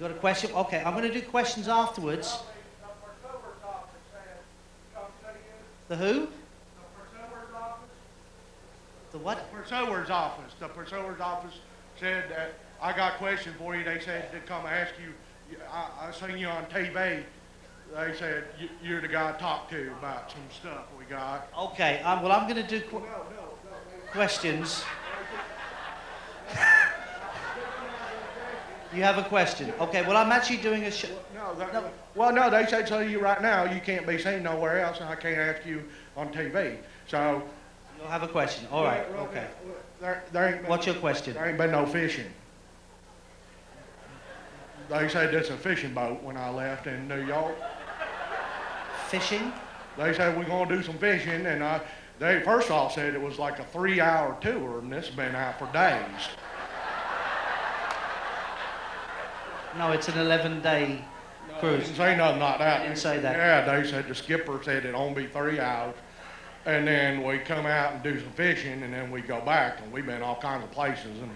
You got a question? Okay, I'm going to do questions afterwards. The who? The what? The Purser's office, the purser's office said that, I got a question for you, they said to come ask you, I, I seen you on TV. They said you, you're the guy to talk to about some stuff we got. Okay, um, well, I'm going to do qu- questions. You have a question? Okay, well, I'm actually doing a show. No, that, No. well, no, they said to you right now, you can't be seen nowhere else, and I can't ask you on TV. So. You'll have a question. All right, Well, okay. There, there ain't. been- What's your question? There ain't been no fishing. They said it's a fishing boat when I left in New York. Fishing? They said we're gonna do some fishing, and I, they first off said it was like a three-hour tour, and this has been out for days. No, it's an 11-day cruise. Didn't say nothing like that. They didn't say that. Yeah, they said the skipper said it'd only be three hours, and then we come out and do some fishing, and then we go back, and we've been all kinds of places, and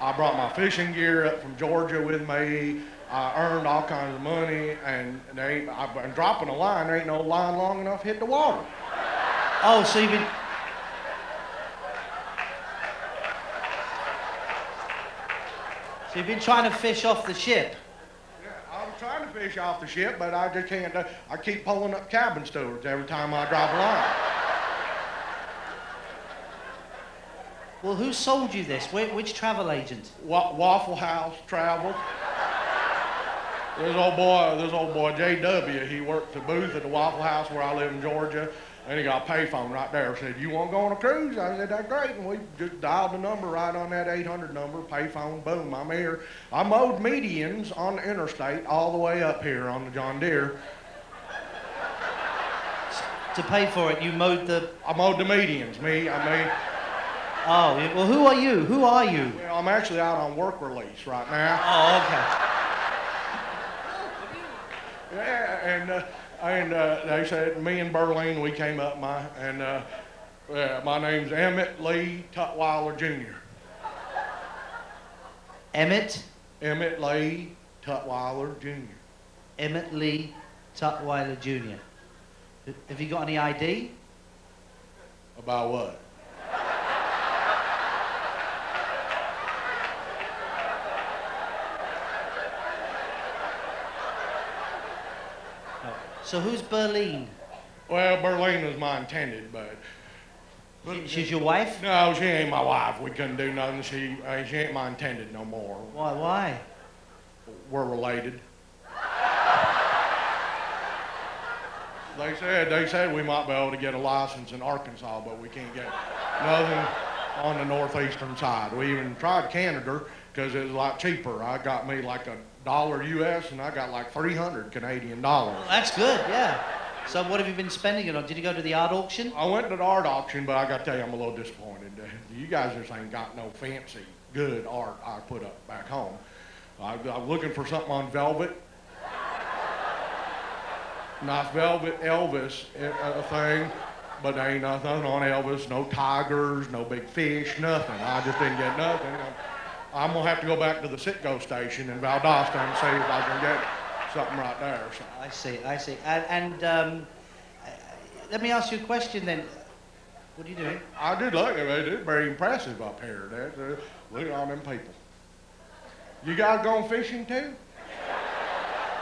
I brought my fishing gear up from Georgia with me. I earned all kinds of money, and they I've been dropping a line. There ain't no line long enough to hit the water. Oh, so you've been. So you've been trying to fish off the ship. Yeah, I'm trying to fish off the ship, but I just can't. do- I keep pulling up cabin stewards every time I drop a line. Well, who sold you this? Wh- which travel agent? Wa- Waffle House travel. This old boy, this old boy J.W. He worked the booth at the Waffle House where I live in Georgia, and he got a payphone right there. Said, "You want to go on a cruise?" I said, "That's great." And we just dialed the number right on that 800 number, payphone. Boom, I'm here. I mowed medians on the interstate all the way up here on the John Deere. To pay for it, you mowed the. I mowed the medians. Me, I mean, Oh, well, who are you? Who are you? well, I'm actually out on work release right now. Oh, okay. Yeah, and uh, and uh, they said me and Berlin we came up my and uh, uh, my name's Emmett Lee Tutwiler Jr. Emmett, Emmett Lee Tutwiler Jr. Emmett Lee Tutwiler Jr. Have you got any ID? About what? So who's Berlin? Well, Berlin was my intended, but She- She's your wife? no, she ain't my wife. We couldn't do nothing. She uh, she ain't my intended no more. Why? Why? We're related. They said they said we might be able to get a license in Arkansas, but we can't get nothing on the northeastern side. We even tried Canada because it was a lot cheaper. I got me like a dollar U.S. and I got like 300 Canadian dollars. Well, that's good, yeah. So what have you been spending it on? Did you go to the art auction? I went to the art auction, but I got to tell you, I'm a little disappointed. You guys just ain't got no fancy, good art I put up back home. I, I'm looking for something on velvet. Not velvet Elvis uh, uh, thing, but there ain't nothing on Elvis. No tigers, no big fish, nothing. I just didn't get nothing. I'm, I'm gonna have to go back to the Citgo station in Valdosta and see if I can get something right there. So. I see, I see. And, and um, let me ask you a question then. What are you doing? I did look. It's very impressive up here. That's, uh, look at all them people. You guys going fishing too?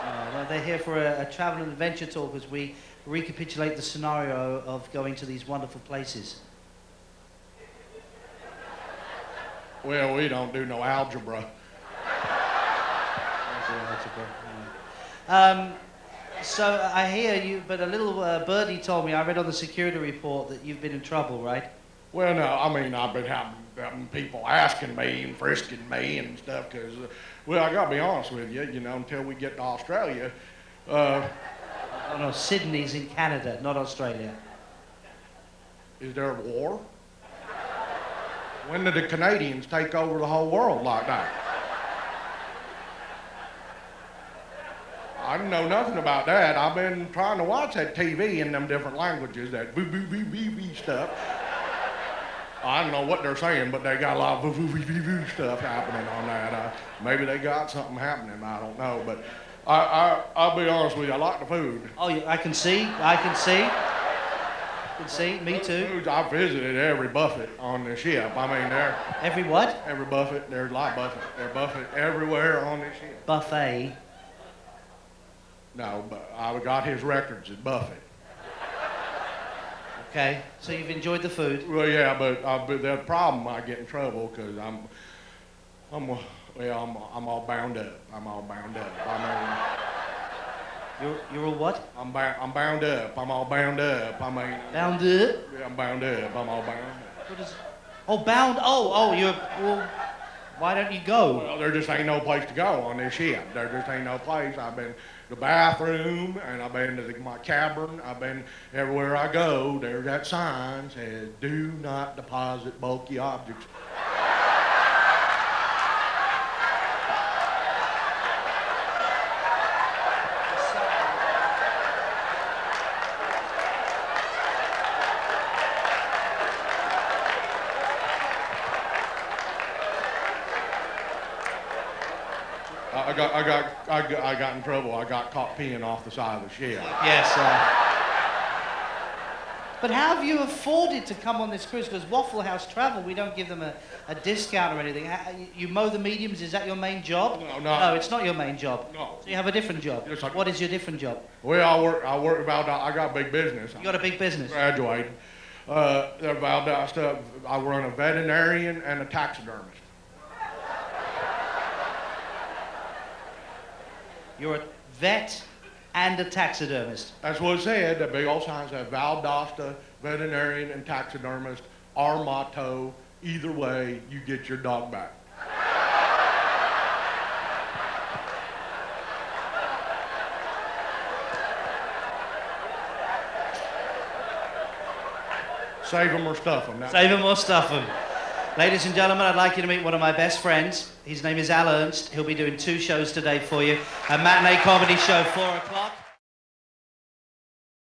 Uh, well, they're here for a, a travel and adventure talk as we recapitulate the scenario of going to these wonderful places. Well, we don't do no algebra. Um, so I hear you, but a little uh, birdie told me, I read on the security report that you've been in trouble, right? Well, no, I mean, I've been having, having people asking me and frisking me and stuff because, uh, well, I got to be honest with you, you know, until we get to Australia, uh, Oh no, Sydney's in Canada, not Australia. is there a war? When did the Canadians take over the whole world like that? I didn't know nothing about that. I've been trying to watch that TV in them different languages, that boo boo boo boo boo stuff. I don't know what they're saying, but they got a lot of voo voo voo voo stuff happening on that. Uh, maybe they got something happening. I don't know, but I, I I'll be honest with you. I like the food. Oh, I can see. I can see. Can see. Me too. I visited every buffet on the ship. I mean, there Every what? every buffet. There's a lot of buffet. There's buffet everywhere on this ship. Buffet. No, but I got his records at Buffett. Okay. So you've enjoyed the food. Well, yeah, but, uh, but the problem I get in trouble because I'm, I'm, well, I'm, I'm all bound up. I'm all bound up. I You're, you're all what? I'm, ba- I'm bound up. I'm all bound up. I mean, Bound up. yeah, I'm bound up. I'm all bound up. What is? Oh, bound. Oh, oh, you're. Well, why don't you go? Well, there just ain't no place to go on this ship. There just ain't no place. I've been to the bathroom and I've been to the, my cabin. I've been everywhere I go. There's that sign says, "Do not deposit bulky objects." I I got, I got, I got, I got in trouble. I got caught peeing off the side of the ship. Yes. Uh, but how have you afforded to come on this cruise? Because Waffle House Travel, we don't give them a, a discount or anything. How- You you mow the mediums, is that your main job? No, no. No, it's not your main job. No. So you have a different job. Yes, I- What is your different job? Well, I work, I work about, I got a big business. You got a big business. graduated. Uh, about that stuff. I run a veterinarian and a taxidermist. You're a vet and a taxidermist. That's what it said. The big old sign said Valdosta veterinarian and taxidermist. Our motto: either way, you get your dog back. Save them or stuff them. Save 'em or stuff 'em. Ladies and gentlemen, I'd like you to meet one of my best friends. His name is Al Ernst. He'll be doing two shows today for you. A matinee comedy show, 4 o'clock.